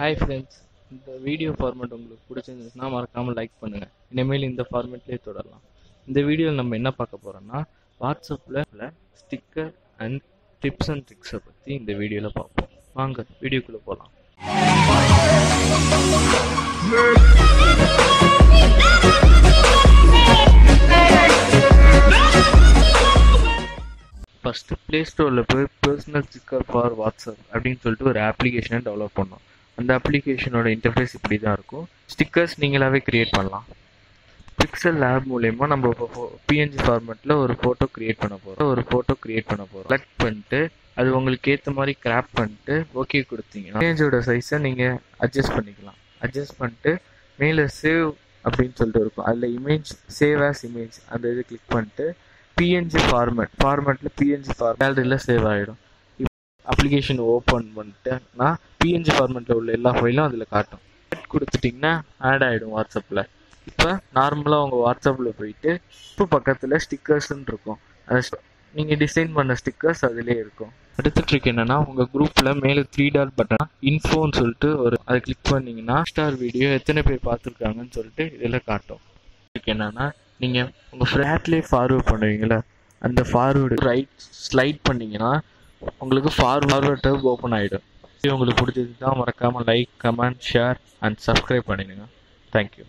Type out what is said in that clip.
Hi friends இந்த video format உங்களுக்கு பிடிச்சிருந்துச்சுன்னா மறக்காமல் லைக் பண்ணுங்கள் இனிமேல் இந்த ஃபார்மேட்லேயே தொடரலாம். இந்த வீடியோவில் நம்ம என்ன பார்க்க போகிறோம்னா வாட்ஸ்அப்பில் ஸ்டிக்கர் அண்ட் டிப்ஸ் அண்ட் ட்ரிக்ஸை பற்றி இந்த வீடியோவில் பார்ப்போம். வாங்க வீடியோக்குள்ளே போகலாம் ஃபஸ்ட்டு ப்ளே ஸ்டோரில் போய் பர்சனல் ஸ்டிக்கர் ஃபார் வாட்ஸ்அப் அப்படின்னு சொல்லிட்டு ஒரு அப்ளிகேஷனை டெவலப் பண்ணோம். அந்த அப்ளிகேஷனோட இன்டர்ஃபேஸ் இப்படி தான் இருக்கும். ஸ்டிக்கர்ஸ் நீங்களாகவே க்ரியேட் பண்ணலாம். பிக்சல் லேப் மூலயமா நம்ம இப்போ பிஎன்ஜி ஃபார்மேட்டில் ஒரு ஃபோட்டோ க்ரியேட் பண்ண போகிறோம் ஒரு ஃபோட்டோ க்ரியேட் பண்ண போகிறோம் செலக்ட் பண்ணிட்டு அது உங்களுக்கு ஏற்ற மாதிரி கிராப் பண்ணிட்டு ஓகே கொடுத்தீங்கன்னா இமேஜோட சைஸை நீங்கள் அட்ஜஸ்ட் பண்ணிக்கலாம். அட்ஜஸ்ட் பண்ணிட்டு மேலே சேவ் அப்படின்னு சொல்லிட்டு இருக்கும். அதில் இமேஜ் சேவ் ஆஸ் இமேஜ் அந்த இது கிளிக் பண்ணிட்டு பிஎன்ஜி ஃபார்மேட் ஃபார்மேட்டில் பிஎன்ஜி ஃபார்மேட் கேலரியில் சேவ் ஆகிடும் அப்ளிகேஷன் ஓப்பன் பண்ணிட்டேன்னா பிஎன்ஜி ஃபார்மெட்டில் உள்ள எல்லா ஃபைலும் அதில் காட்டும். ஆட் கொடுத்துட்டிங்கன்னா ஆட் ஆகிடும் வாட்ஸ்அப்பில் இப்போ நார்மலாக உங்கள் வாட்ஸ்அப்பில் போயிட்டு இப்போ பக்கத்தில் ஸ்டிக்கர்ஸ்ன்னு இருக்கும். அந்த நீங்கள் டிசைன் பண்ண ஸ்டிக்கர்ஸ் அதிலே இருக்கும். அடுத்த ட்ரிக் என்னன்னா உங்கள் குரூப்பில் மேலே த்ரீ டாட் பட்டனா இன்ஃபோன்னு சொல்லிட்டு ஒரு அதை கிளிக் பண்ணீங்கன்னா ஸ்டார் வீடியோ எத்தனை பேர் பார்த்துருக்காங்கன்னு சொல்லிட்டு இதில் காட்டும். ட்ரிக் என்னன்னா நீங்கள் உங்கள் ஃப்ளாட்லேயே ஃபார்வேர்ட் பண்ணுவீங்களே அந்த ஃபார்வேர்டு ரைட் ஸ்லைட் பண்ணிங்கன்னா உங்களுக்கு ஃபார்வர்ட் டேப் ஓப்பன் ஆகிடும் உங்களுக்கு பிடிச்சது தான் மறக்காமல் like comment share and subscribe பண்ணிடுங்க தேங்க்யூ